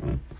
Mm.